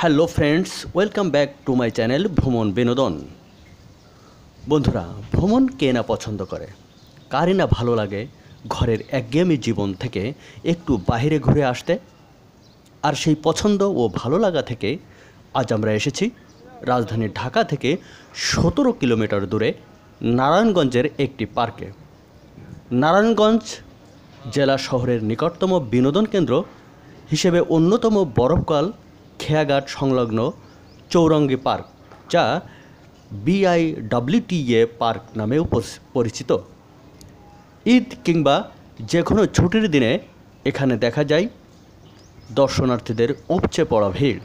Hello friends welcome back to my channel ভ্রমণ বিনোদন বন্ধুরা, ভ্রমণ কে না পছন্দ করে? কারই না ভালো লাগে ঘরের একঘেয়েমি জীবন থেকে একটু বাইরে ঘুরে আসতে? আর সেই পছন্দ ও ভালো লাগা থেকে আজ আমরা এসেছি রাজধানী ঢাকা থেকে সতেরো কিলোমিটার দূরে নারায়ণগঞ্জের একটি পার্কে। নারায়ণগঞ্জ জেলা শহরের নিকটতম বিনোদন কেন্দ্র হিসেবে অন্যতম বরফকাল খেয়াঘাট সংলগ্ন চৌরঙ্গি পার্ক, যা বিআইডব্লিউটিএ পার্ক নামেও পরিচিত। ঈদ কিংবা যে কোনো ছুটির দিনে এখানে দেখা যায় দর্শনার্থীদের উপচে পড়া ভিড়।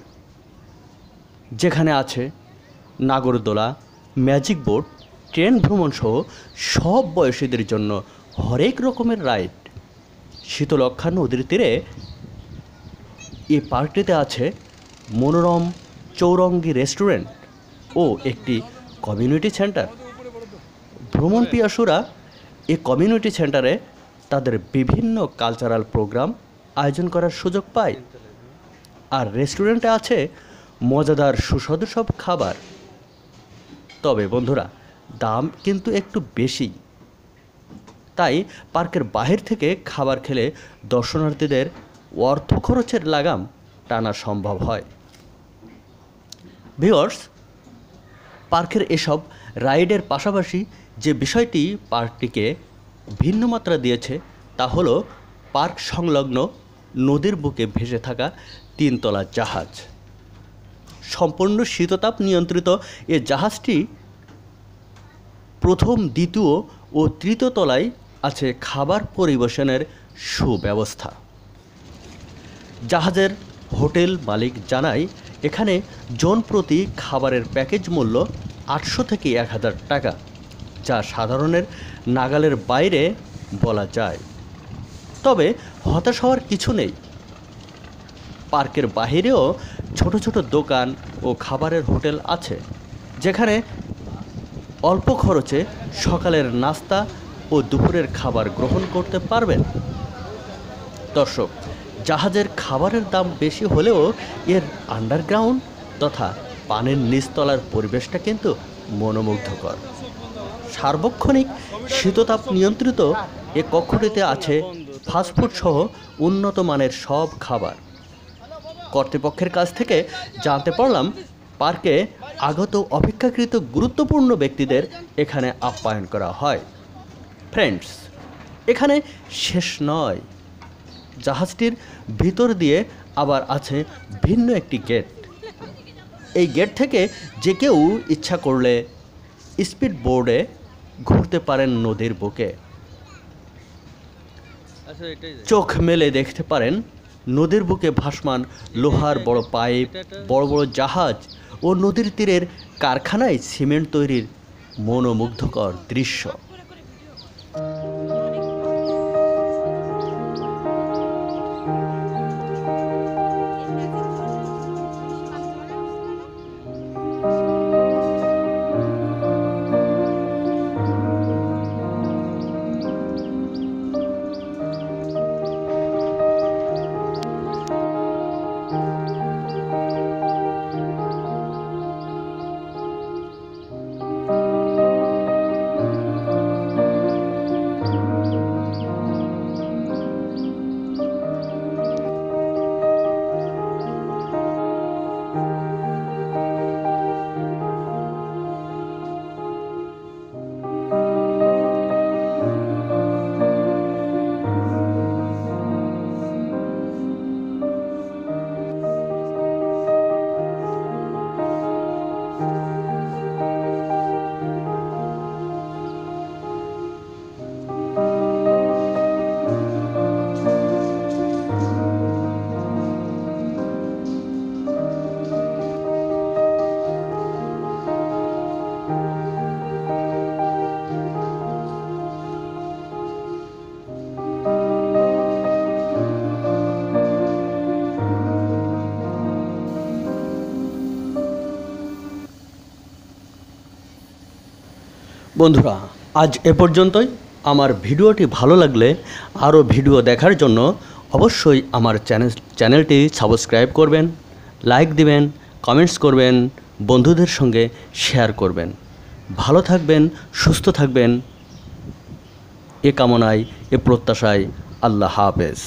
যেখানে আছে নাগরদোলা, ম্যাজিক বোট ট্রেন ভ্রমণ সহ সব বয়সীদের জন্য হরেক রকমের রাইড। শীতলক্ষা নদীর তীরে এই পার্কটিতে আছে মনোরম চৌরঙ্গি রেস্টুরেন্ট ও একটি কমিউনিটি সেন্টার। ভ্রমণ পিয়াসুরা এই কমিউনিটি সেন্টারে তাদের বিভিন্ন কালচারাল প্রোগ্রাম আয়োজন করার সুযোগ পায়। আর রেস্টুরেন্টে আছে মজাদার সুস্বাদু সব খাবার। তবে বন্ধুরা, দাম কিন্তু একটু বেশি। তাই পার্কের বাহির থেকে খাবার খেলে দর্শনার্থীদের অর্থ খরচের লাগাম টানা সম্ভব হয়। ভিওর্স পার্কের এসব রাইডের পাশাপাশি যে বিষয়টি পার্কটিকে ভিন্ন মাত্রা দিয়েছে, তা হলো পার্ক সংলগ্ন নদীর বুকে ভেসে থাকা তিনতলা জাহাজ। সম্পূর্ণ শীততাপ নিয়ন্ত্রিত এ জাহাজটি প্রথম, দ্বিতীয় ও তৃতীয় তলায় আছে খাবার পরিবেশনের সুব্যবস্থা। জাহাজের হোটেল মালিক জানায়, এখানে জন প্রতি খাবারের প্যাকেজ মূল্য আটশো থেকে এক হাজার টাকা, যা সাধারণের নাগালের বাইরে বলা যায়। তবে হতাশ হওয়ার কিছু নেই। পার্কের বাহিরেও ছোট ছোট দোকান ও খাবারের হোটেল আছে, যেখানে অল্প খরচে সকালের নাস্তা ও দুপুরের খাবার গ্রহণ করতে পারবেন। দর্শক জাহাজের খাবারের দাম বেশি হলেও এর আন্ডারগ্রাউন্ড তথা পানের নিচতলার পরিবেশটা কিন্তু মনোমুগ্ধকর। সার্বক্ষণিক শীততাপ নিয়ন্ত্রিত এ কক্ষটিতে আছে ফাস্টফুড সহ উন্নত মানের সব খাবার। কর্তৃপক্ষের কাছ থেকে জানতে পারলাম, পার্কে আগত অপেক্ষাকৃত গুরুত্বপূর্ণ ব্যক্তিদের এখানে আপ্যায়ন করা হয়। ফ্রেন্ডস এখানে শেষ নয়। জাহাজটির ভিতর দিয়ে আবার আছে ভিন্ন একটি গেট এই গেট থেকে যে কেউ ইচ্ছা করলে স্পিড বোর্ডে ঘুরতে পারেন নদীর বুকে আচ্ছা। চোখ মেলে দেখতে পারেন নদীর বুকে ভাসমান লোহার বড় পাইপ বড় বড় জাহাজ ও নদীর তীরের কারখানায় সিমেন্ট তৈরির মনোমুগ্ধকর দৃশ্য বন্ধুরা, আজ এ পর্যন্তই। আমার ভিডিওটি ভালো লাগলে আরও ভিডিও দেখার জন্য অবশ্যই আমার চ্যানেল, চ্যানেলটি সাবস্ক্রাইব করবেন, লাইক দিবেন, কমেন্টস করবেন, বন্ধুদের সঙ্গে শেয়ার করবেন। ভালো থাকবেন, সুস্থ থাকবেন। এ কামনায়, এ প্রত্যাশায় আল্লাহ হাফেজ।